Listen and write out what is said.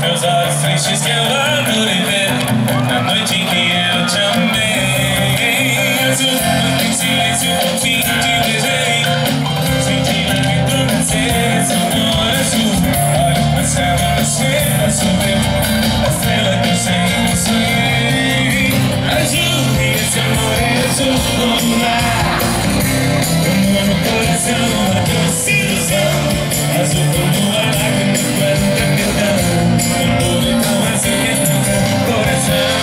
Teus olhos tristes que eu adorei ver. Na noite em que